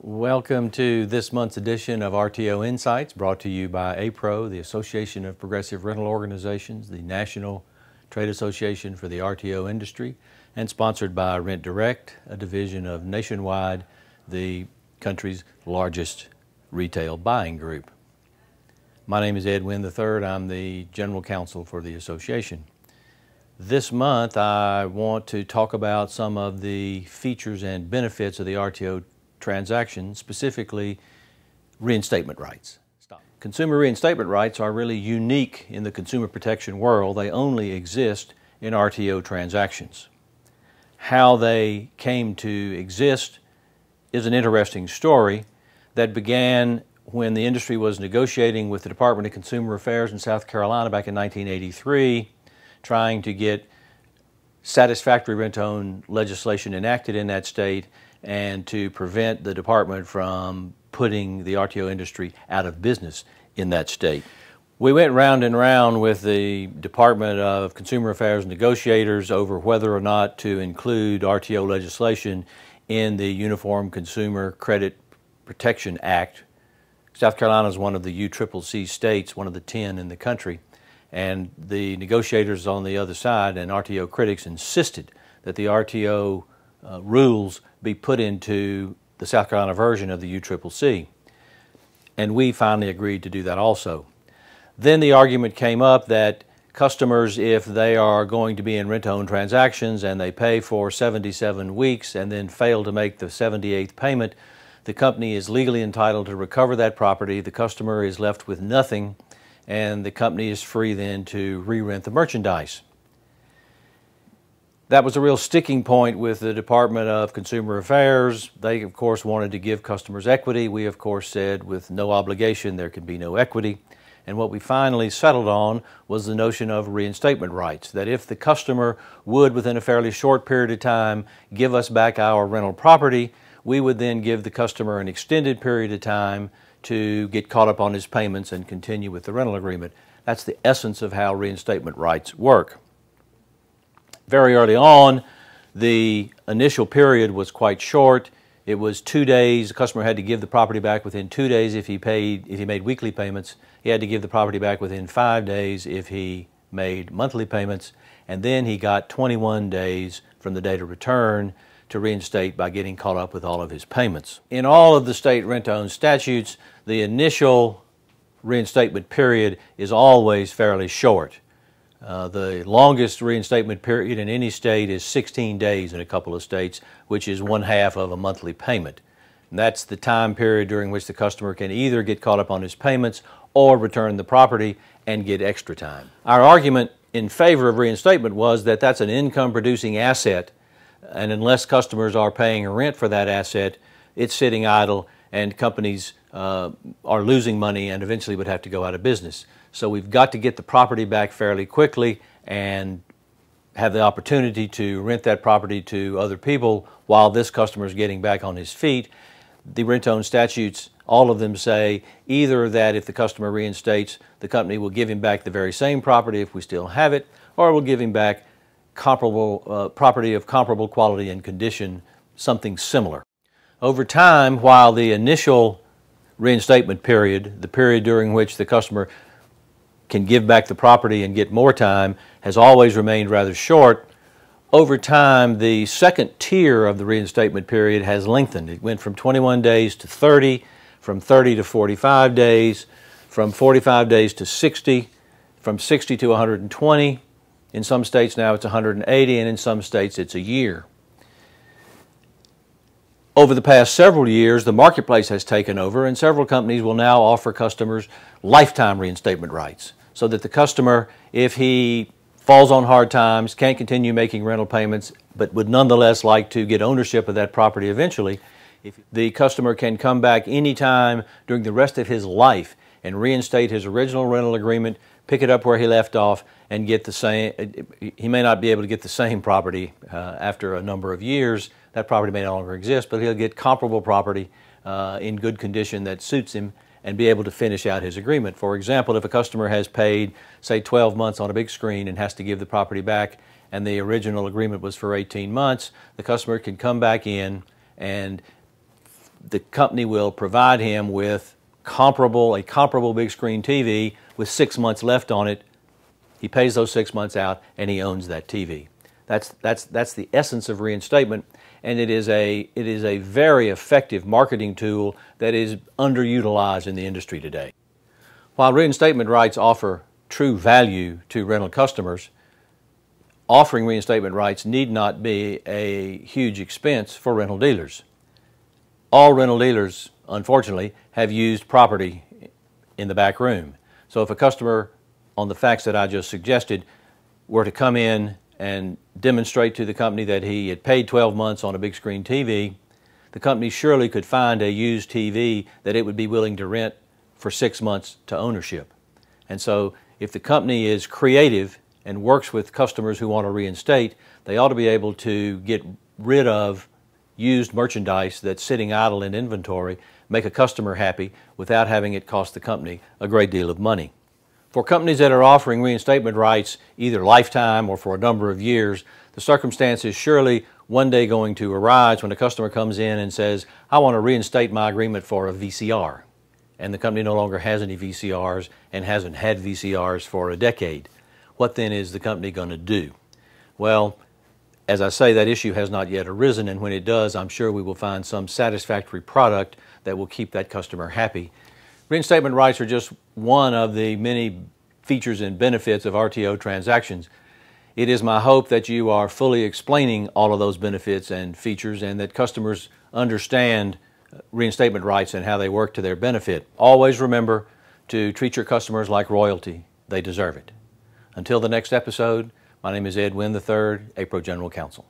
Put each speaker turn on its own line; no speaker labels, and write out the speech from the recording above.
Welcome to this month's edition of RTO Insights, brought to you by APRO, the Association of Progressive Rental Organizations, the National Trade Association for the RTO industry, and sponsored by Rent Direct, a division of Nationwide, the country's largest retail buying group. My name is Ed Winn III. I'm the General Counsel for the association. This month I want to talk about some of the features and benefits of the RTO transaction, specifically reinstatement rights. Stop. Consumer reinstatement rights are really unique in the consumer protection world. They only exist in RTO transactions. How they came to exist is an interesting story that began when the industry was negotiating with the Department of Consumer Affairs in South Carolina back in 1983, trying to get satisfactory rent to own legislation enacted in that state and to prevent the department from putting the RTO industry out of business in that state. We went round and round with the Department of Consumer Affairs negotiators over whether or not to include RTO legislation in the Uniform Consumer Credit Protection Act, South Carolina is one of the UCCC states, one of the 10 in the country, and the negotiators on the other side and RTO critics insisted that the RTO uh, rules be put into the South Carolina version of the UCCC. And we finally agreed to do that also. Then the argument came up that customers, if they are going to be in rent-own transactions and they pay for 77 weeks and then fail to make the 78th payment, the company is legally entitled to recover that property. The customer is left with nothing, and the company is free then to re-rent the merchandise. That was a real sticking point with the Department of Consumer Affairs. They, of course, wanted to give customers equity. We, of course, said with no obligation there can be no equity. And what we finally settled on was the notion of reinstatement rights, that if the customer would, within a fairly short period of time, give us back our rental property, we would then give the customer an extended period of time to get caught up on his payments and continue with the rental agreement. That's the essence of how reinstatement rights work. Very early on, the initial period was quite short. It was two days. The customer had to give the property back within two days if he paid if he made weekly payments. He had to give the property back within five days if he made monthly payments, and then he got 21 days from the date of return to reinstate by getting caught up with all of his payments. In all of the state rent-to-own statutes, the initial reinstatement period is always fairly short. Uh, the longest reinstatement period in any state is 16 days in a couple of states, which is one half of a monthly payment. And that's the time period during which the customer can either get caught up on his payments or return the property and get extra time. Our argument in favor of reinstatement was that that's an income producing asset and unless customers are paying a rent for that asset, it's sitting idle and companies uh, are losing money and eventually would have to go out of business. So we've got to get the property back fairly quickly and have the opportunity to rent that property to other people while this customer is getting back on his feet. The rent-own statutes, all of them say either that if the customer reinstates, the company will give him back the very same property if we still have it, or we'll give him back comparable uh, property of comparable quality and condition, something similar. Over time, while the initial reinstatement period, the period during which the customer can give back the property and get more time, has always remained rather short. Over time, the second tier of the reinstatement period has lengthened. It went from 21 days to 30, from 30 to 45 days, from 45 days to 60, from 60 to 120, in some states now it's 180, and in some states it's a year. Over the past several years, the marketplace has taken over, and several companies will now offer customers lifetime reinstatement rights so that the customer, if he falls on hard times, can't continue making rental payments, but would nonetheless like to get ownership of that property eventually, if the customer can come back anytime during the rest of his life and reinstate his original rental agreement, pick it up where he left off, and get the same. He may not be able to get the same property uh, after a number of years. That property may no longer exist, but he'll get comparable property uh, in good condition that suits him and be able to finish out his agreement. For example, if a customer has paid, say, 12 months on a big screen and has to give the property back, and the original agreement was for 18 months, the customer can come back in and the company will provide him with comparable a comparable big screen TV with six months left on it. He pays those six months out and he owns that TV. That's that's that's the essence of reinstatement, and it is a it is a very effective marketing tool that is underutilized in the industry today. While reinstatement rights offer true value to rental customers, offering reinstatement rights need not be a huge expense for rental dealers. All rental dealers, unfortunately, have used property in the back room. So if a customer, on the facts that I just suggested, were to come in and demonstrate to the company that he had paid 12 months on a big screen TV, the company surely could find a used TV that it would be willing to rent for six months to ownership. And so if the company is creative and works with customers who want to reinstate, they ought to be able to get rid of used merchandise that's sitting idle in inventory, make a customer happy without having it cost the company a great deal of money. For companies that are offering reinstatement rights either lifetime or for a number of years, the circumstance is surely one day going to arise when a customer comes in and says, I want to reinstate my agreement for a VCR and the company no longer has any VCRs and hasn't had VCRs for a decade. What then is the company going to do? Well, as I say, that issue has not yet arisen, and when it does, I'm sure we will find some satisfactory product that will keep that customer happy. Reinstatement rights are just one of the many features and benefits of RTO transactions. It is my hope that you are fully explaining all of those benefits and features and that customers understand uh, reinstatement rights and how they work to their benefit. Always remember to treat your customers like royalty. They deserve it. Until the next episode, my name is Ed Winn III, APRO General Counsel.